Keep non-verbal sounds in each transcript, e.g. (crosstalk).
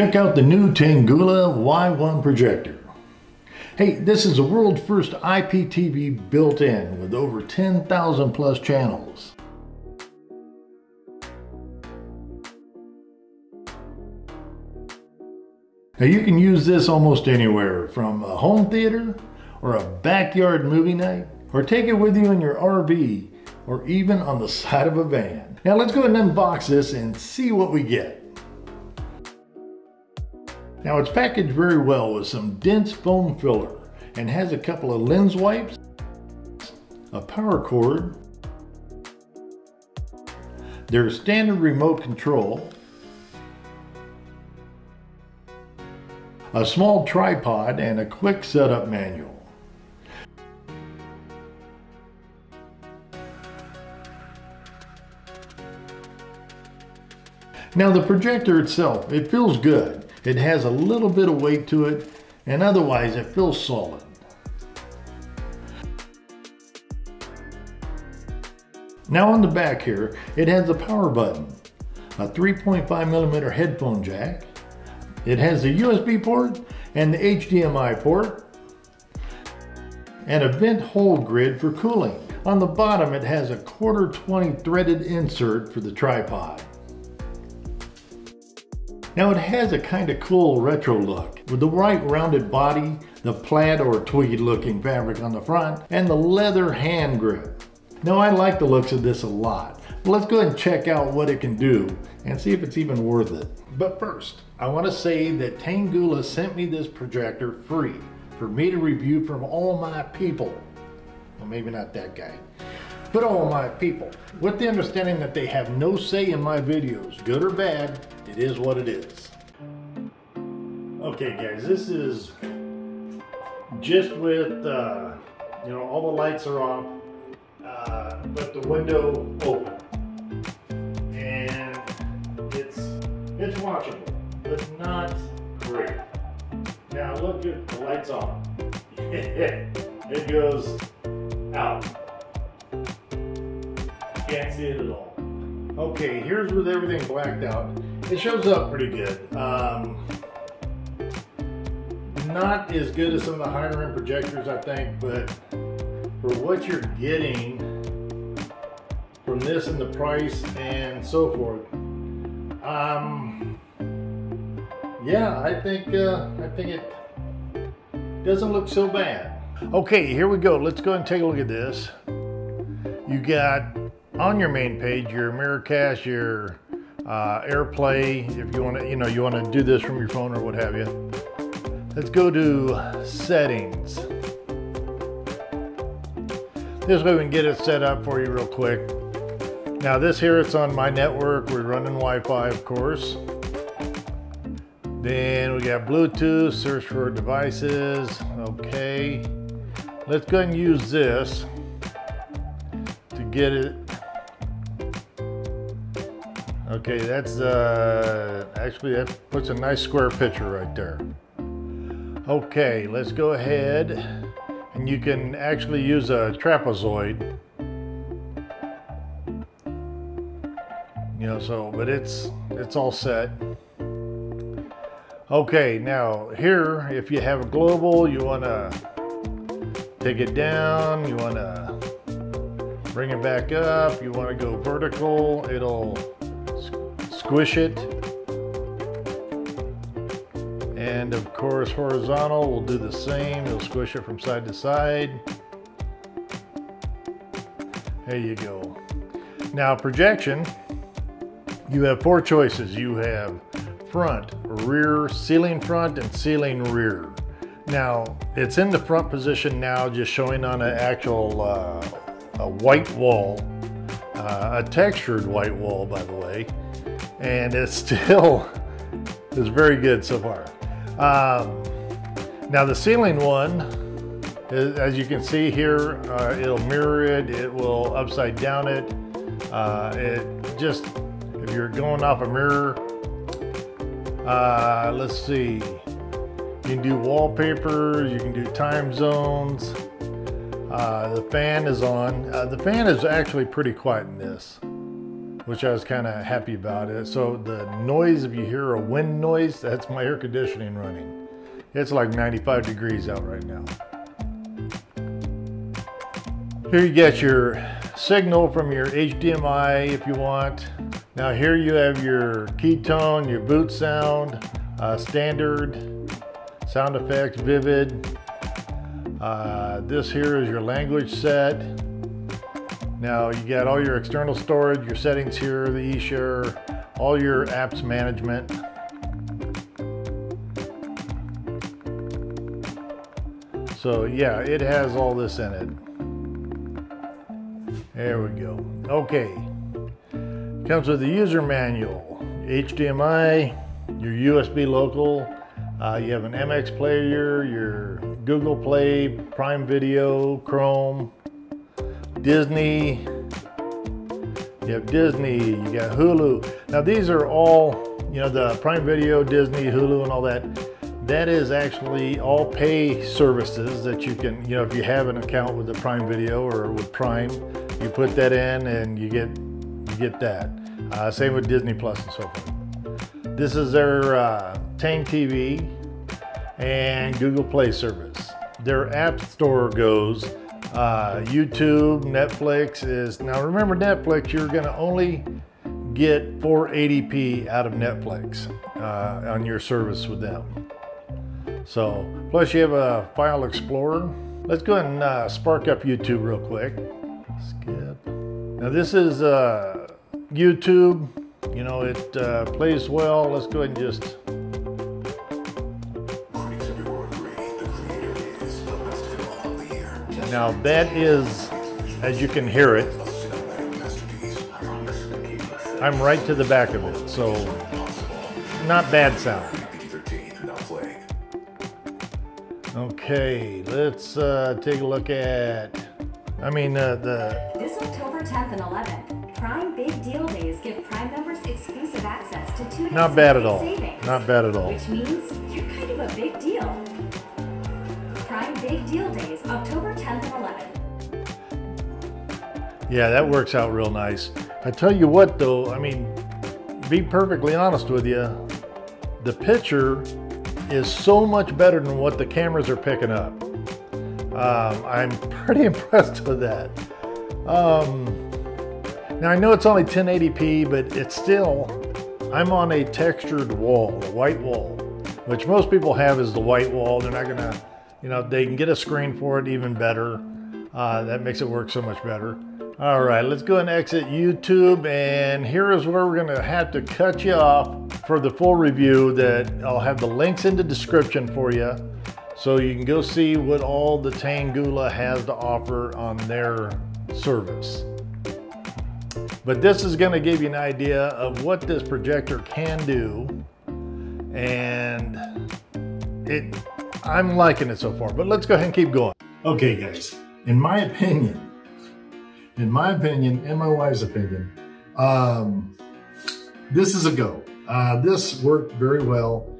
Check out the new Tanggula Y1 projector. Hey, this is the world's first IPTV built in with over 10,000 plus channels. Now you can use this almost anywhere from a home theater or a backyard movie night or take it with you in your RV or even on the (laughs) side of a van. Now let's go ahead and unbox this and see what we get. Now it's packaged very well with some dense foam filler and has a couple of lens wipes, a power cord, there's standard remote control, a small tripod, and a quick setup manual. Now the projector itself, it feels good. It has a little bit of weight to it and otherwise it feels solid. Now on the back here, it has a power button, a 3.5 millimeter headphone jack. It has a USB port and the HDMI port and a vent hole grid for cooling. On the bottom, it has a quarter 20 threaded insert for the tripod. Now it has a kind of cool retro look with the right rounded body, the plaid or tweed looking fabric on the front, and the leather hand grip. Now I like the looks of this a lot. But let's go ahead and check out what it can do and see if it's even worth it. But first, I want to say that Tanggula sent me this projector free for me to review from all my people. Well, maybe not that guy but all my people, with the understanding that they have no say in my videos, good or bad, it is what it is. Okay guys, this is just with, uh, you know, all the lights are off, uh, but the window open. And it's, it's watchable, but not great. Now look at the lights on. (laughs) it goes out can't it all. Okay, here's with everything blacked out. It shows up pretty good. Um, not as good as some of the higher end projectors, I think, but for what you're getting from this and the price and so forth, um, yeah, I think uh, I think it doesn't look so bad. Okay, here we go. Let's go and take a look at this. You got on your main page, your Miracast, your uh, AirPlay, if you want to, you know, you want to do this from your phone or what have you. Let's go to settings. This way we can get it set up for you real quick. Now this here, it's on my network. We're running Wi-Fi, of course. Then we got Bluetooth, search for devices. Okay. Let's go and use this to get it Okay, that's uh, actually that puts a nice square picture right there. Okay, let's go ahead and you can actually use a trapezoid. You know, so, but it's, it's all set. Okay, now here, if you have a global, you wanna take it down, you wanna bring it back up, you wanna go vertical, it'll squish it. And of course, horizontal we'll do the same. We'll squish it from side to side. There you go. Now projection, you have four choices. You have front, rear, ceiling front, and ceiling rear. Now, it's in the front position now, just showing on an actual uh, a white wall, uh, a textured white wall, by the way and it still (laughs) is very good so far. Um, now the ceiling one, is, as you can see here, uh, it'll mirror it, it will upside down it. Uh, it just, if you're going off a mirror, uh, let's see, you can do wallpaper, you can do time zones. Uh, the fan is on. Uh, the fan is actually pretty quiet in this. Which I was kind of happy about it. So the noise, if you hear a wind noise, that's my air conditioning running. It's like 95 degrees out right now. Here you get your signal from your HDMI if you want. Now here you have your key tone, your boot sound, uh, standard, sound effects, vivid. Uh, this here is your language set. Now you got all your external storage, your settings here, the eShare, all your apps management. So yeah, it has all this in it. There we go. Okay. Comes with the user manual, HDMI, your USB local. Uh, you have an MX player, your Google Play, Prime Video, Chrome, Disney. You have Disney, you got Hulu. Now these are all, you know, the Prime Video, Disney, Hulu, and all that. That is actually all pay services that you can, you know, if you have an account with the Prime Video or with Prime, you put that in and you get you get that. Uh, same with Disney Plus and so forth. This is their uh, Tang TV and Google Play service. Their app store goes uh, YouTube, Netflix is now. Remember, Netflix, you're to only get 480p out of Netflix uh, on your service with them. So, plus you have a file explorer. Let's go ahead and uh, spark up YouTube real quick. Skip. Now this is uh, YouTube. You know, it uh, plays well. Let's go ahead and just Now that is, as you can hear it, I'm right to the back of it, so not bad sound. Okay, let's uh, take a look at I mean, uh, the. This October 10th and 11th, Prime Big Deal Days give Prime members exclusive access to two days Not bad at all. savings, Not bad at all. Which means you're kind of a big deal. Prime Big Deal Days, October 10th and 11th. Yeah, that works out real nice. I tell you what, though, I mean, be perfectly honest with you, the picture is so much better than what the cameras are picking up. Um, I'm (laughs) pretty impressed with that. Um, now I know it's only 1080p, but it's still, I'm on a textured wall, a white wall, which most people have is the white wall. They're not gonna, you know, they can get a screen for it even better. Uh, that makes it work so much better. All right, let's go and exit YouTube. And here is where we're gonna have to cut you off for the full review that I'll have the links in the description for you. So you can go see what all the Tanggula has to offer on their service. But this is gonna give you an idea of what this projector can do. And it, I'm liking it so far, but let's go ahead and keep going. Okay guys, in my opinion, in my opinion, in my wife's opinion, um, this is a go. Uh, this worked very well.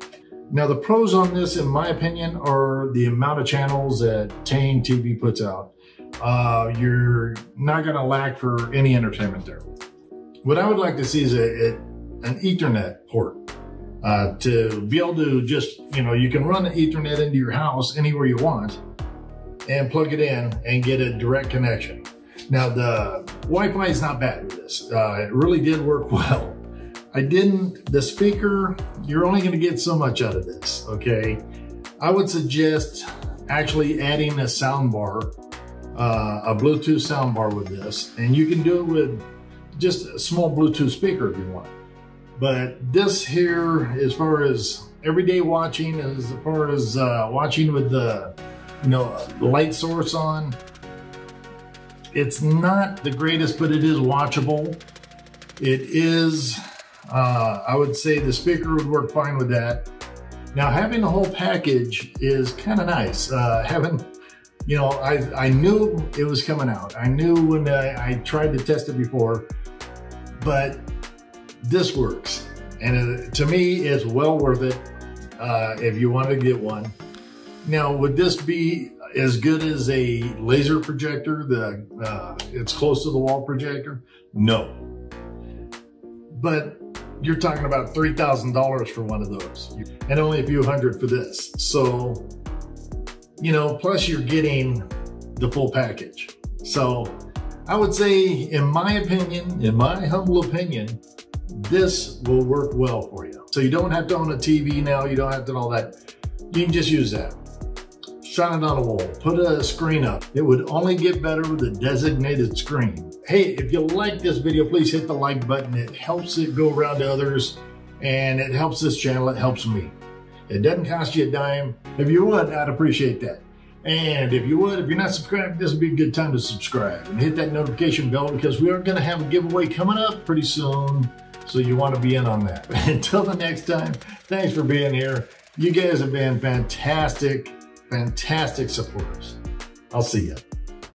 Now the pros on this, in my opinion, are the amount of channels that Tang TV puts out. Uh, you're not gonna lack for any entertainment there. What I would like to see is a, a an ethernet port uh, to be able to just, you know, you can run an ethernet into your house anywhere you want and plug it in and get a direct connection. Now the Wi-Fi is not bad with this. Uh, it really did work (laughs) well. I didn't, the speaker, you're only gonna get so much out of this, okay? I would suggest actually adding a soundbar, uh, a Bluetooth soundbar with this, and you can do it with just a small Bluetooth speaker if you want. But this here, as far as everyday watching, as far as uh, watching with the, you know, light source on, it's not the greatest, but it is watchable. It is uh, I would say the speaker would work fine with that. Now having the whole package is kind of nice. Uh, having, you know, I, I knew it was coming out. I knew when I, I tried to test it before, but this works. And it, to me, it's well worth it uh, if you want to get one. Now, would this be as good as a laser projector? The uh, It's close to the wall projector? No, but you're talking about $3,000 for one of those and only a few hundred for this. So, you know, plus you're getting the full package. So I would say, in my opinion, in my humble opinion, this will work well for you. So you don't have to own a TV now, you don't have to all that. You can just use that. Shine it on a wall, put a screen up. It would only get better with a designated screen. Hey, if you like this video, please hit the like button. It helps it go around to others and it helps this channel, it helps me. It doesn't cost you a dime. If you would, I'd appreciate that. And if you would, if you're not subscribed, this would be a good time to subscribe and hit that notification bell because we are going to have a giveaway coming up pretty soon. So you want to be in on that. (laughs) Until the next time, thanks for being here. You guys have been fantastic, fantastic supporters. I'll see you.